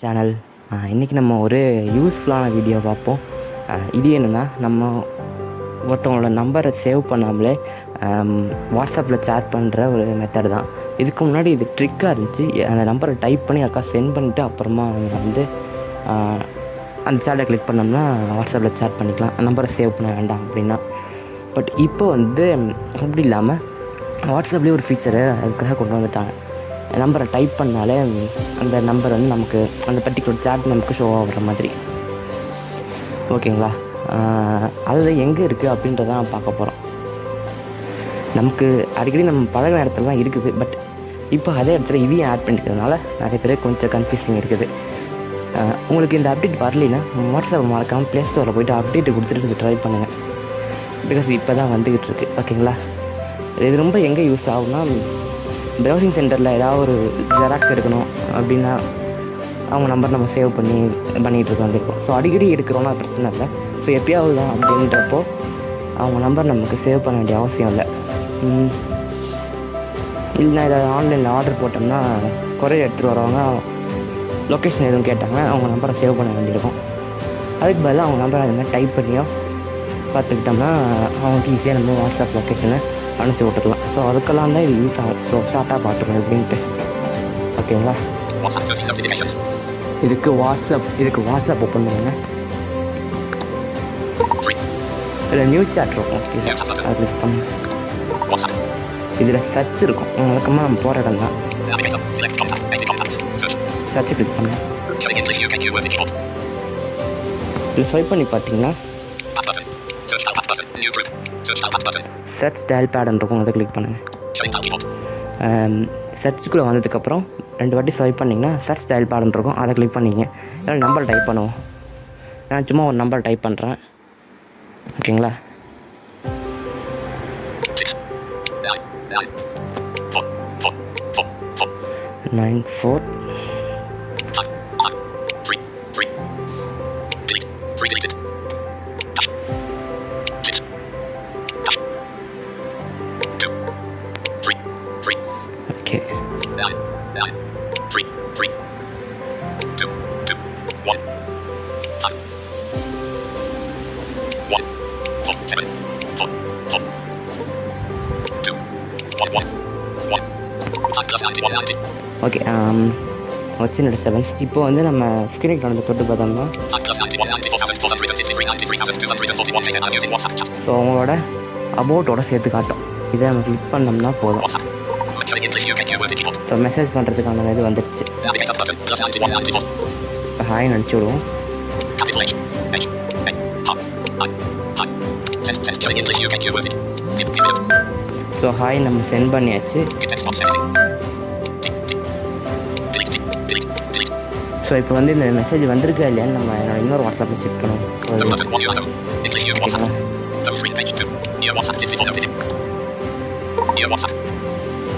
Channel இன்றைக்கி நம்ம ஒரு யூஸ்ஃபுல்லான வீடியோ பார்ப்போம். இது என்னென்னா நம்ம ஒருத்தவங்களோட நம்பரை சேவ் பண்ணாமலே வாட்ஸ்அப்பில் சேட் பண்ணுற ஒரு மெத்தட் தான். இதுக்கு முன்னாடி இது ட்ரிக்காக இருந்துச்சு. அந்த நம்பரை டைப் பண்ணி அக்கா சென்ட் பண்ணிவிட்டு அப்புறமா அவங்க வந்து அந்த சேட்டை கிளிக் பண்ணோம்னா வாட்ஸ்அப்பில் சேட் பண்ணிக்கலாம். நம்பரை சேவ் பண்ண வேண்டாம் அப்படின்னா. பட் இப்போ வந்து அப்படி இல்லாமல் வாட்ஸ்அப்லேயே ஒரு ஃபீச்சரை அதுக்காக கொண்டு வந்துட்டாங்க. நம்பரை டைப் பண்ணாலே அந்த நம்பர் வந்து நமக்கு அந்த பர்டிகுலர் சேட் நமக்கு ஷோ ஆகுற மாதிரி. ஓகேங்களா அது எங்கே இருக்குது அப்படின்றத நான் பார்க்க போகிறோம் நமக்கு அடிக்கடி நம்ம பழகின இடத்துலலாம் இருக்குது பட் இப்போ அதே இடத்துல இதையும் ஆட் பண்ணிக்கிறதுனால நிறைய பேர் கொஞ்சம் கன்ஃபியூசிங் இருக்குது. உங்களுக்கு இந்த அப்டேட் வரலைன்னா வாட்ஸ்அப் மறக்காமல் ப்ளே ஸ்டோரில் போயிட்டு அப்டேட் கொடுத்துட்டு ட்ரை பண்ணுங்கள் பிகாஸ் இப்போ தான் வந்துக்கிட்டு இருக்கு. ஓகேங்களா இது ரொம்ப எங்கே யூஸ் ஆகும்னா ப்ரௌசிங் சென்டரில் ஏதாவது ஒரு ஜெராக்ஸ் எடுக்கணும் அப்படின்னா அவங்க நம்பர் நம்ம சேவ் பண்ணி பண்ணிகிட்டு இருக்க வேண்டியிருக்கும். ஸோ அடிக்கடி எடுக்கிறோன்னா அது பிரச்சனை இல்லை. ஸோ எப்பயாவது தான் அப்படின்றப்போ அவங்க நம்பர் நமக்கு சேவ் பண்ண வேண்டிய அவசியம் இல்லை. இல்லைனா ஏதாவது ஆன்லைனில் ஆர்டர் போட்டோம்னா கொரியர் எடுத்துகிட்டு வரவங்க லொக்கேஷன் எதுவும் கேட்டாங்க அவங்க நம்பரை சேவ் பண்ண வேண்டியிருக்கும். அதுக்கு பதிலாக அவங்க நம்பரை அது மாதிரி டைப் பண்ணியோ பார்த்துக்கிட்டோம்னா அவங்களுக்கு ஈஸியாக நம்ம வாட்ஸ்அப் லொக்கேஷனை அனுப்பிச்சி விட்டுக்கலாம் ஸோ அதுக்கெல்லாம் தான் இது யூஸ் ஆகும் ஸோ ஷார்ட்டாக பார்த்துருவோம் எப்படின்ட்டு ஓகேங்களா WhatsApp 13 notifications. இதுக்கு வாட்ஸ்அப் இதுக்கு வாட்ஸ்அப் ஓப்பன் பண்ணுங்க. இதில் நியூ chat இருக்கும் ஓகே. அதை கிளிக். இதில் சர்ச் இருக்கும் வழக்கமாக நம்ம போகிற இடம் தான். சர்ச்சை கிளிக் பண்ணு Showing English UK keyword keyboard. இதில் ஸ்வைப் பண்ணி பார்த்தீங்கன்னா சர்ச் டயல் பேடன் இருக்கும் அதை கிளிக் பண்ணுங்கள் சர்ச்சுக்குள்ளே வந்ததுக்கப்புறம் ரெண்டு வாட்டி ஸ்வைப் பண்ணிங்கன்னா சர்ச் டயல் பேடன் இருக்கும் அதை கிளிக் பண்ணிங்க ஏன்னா நம்பர் டைப் பண்ணுவோம் நான் சும்மா ஒரு நம்பர் டைப் பண்ணுறேன் ஓகேங்களா nine four Deleted. Okay okay வச்சு நட செவன்ஸ் இப்போ வந்து நம்ம ஸ்க்ரீன் கலந்து தொட்டு பார்த்தோம்னா ஸோ அவங்களோட அபோட்டோட சேர்த்து காட்டும் இதை நம்ம கிளிக் பண்ணோம்னா போதும் ஸோ மெசேஜ் பண்ணுறதுக்கான இது வந்துடுச்சு. இப்போ ஹாய் நினச்சி விடுவோம். ஸோ ஹாய் நம்ம சென்ட் பண்ணியாச்சு. ஸோ இப்போ வந்து இந்த மெசேஜ் வந்திருக்கா இல்லையான்னு நம்ம என்னோட இன்னொரு வாட்ஸ்அப்பில் செக் பண்ணுவோம்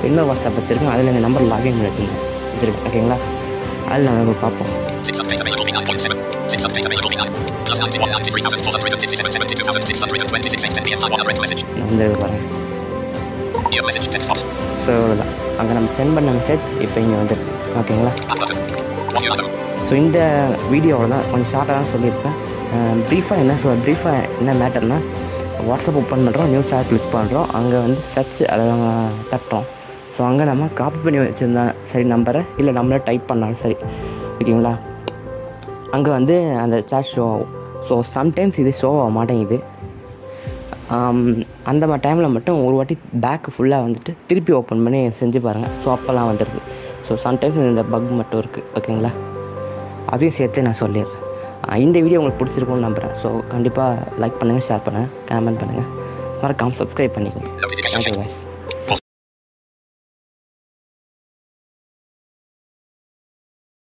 இன்னொரு வாட்ஸ்அப் வச்சுருக்கேன். அதில் இந்த நம்பர் லாகின் பண்ணி வச்சுருந்தேன். வச்சுருக்கேன். ஓகேங்களா அதில் நம்ம பார்ப்போம். வந்து ஸோ இவ்வளோதான் அங்கே நம்ம சென்ட் பண்ண மெசேஜ் இப்போ இங்கே வந்துருச்சு. ஓகேங்களா ஸோ இந்த வீடியோவில் தான் கொஞ்சம் ஷார்ட்டாக தான் சொல்லியிருப்பேன். ப்ரீஃபாக என்ன சொல் ப்ரீஃபாக என்ன மேட்டர்னால் வாட்ஸ்அப் ஓப்பன் பண்ணுறோம் நியூ சேட் கிளிக் பண்ணுறோம் அங்கே வந்து சர்ச் அதை தட்டுறோம் ஸோ அங்கே நம்ம காப்பி பண்ணி வச்சுருந்தாங்க சரி நம்பரை இல்லை நம்மளே டைப் பண்ணாலும் சரி. ஓகேங்களா அங்கே வந்து அந்த சேட் ஷோ ஆகும். ஸோ சம்டைம்ஸ் இது ஷோ ஆக மாட்டேங்குது. அந்த மாதிரி டைமில் மட்டும் ஒரு வாட்டி பேக் ஃபுல்லாக வந்துட்டு திருப்பி ஓப்பன் பண்ணி செஞ்சு பாருங்கள் ஸோ அப்போல்லாம் வந்துடுது ஸோ சம்டைம்ஸ் இந்த பக் மட்டும் இருக்குது ஓகேங்களா அதையும் சேர்த்து நான் சொல்லிடுறேன். இந்த வீடியோ உங்களுக்கு பிடிச்சிருக்கும்னு நம்புகிறேன் ஸோ கண்டிப்பாக லைக் பண்ணுங்கள் ஷேர் பண்ணுங்கள் கமெண்ட் பண்ணுங்கள் மறக்காமல் சப்ஸ்கிரைப் பண்ணிக்கோங்க. Thank you bye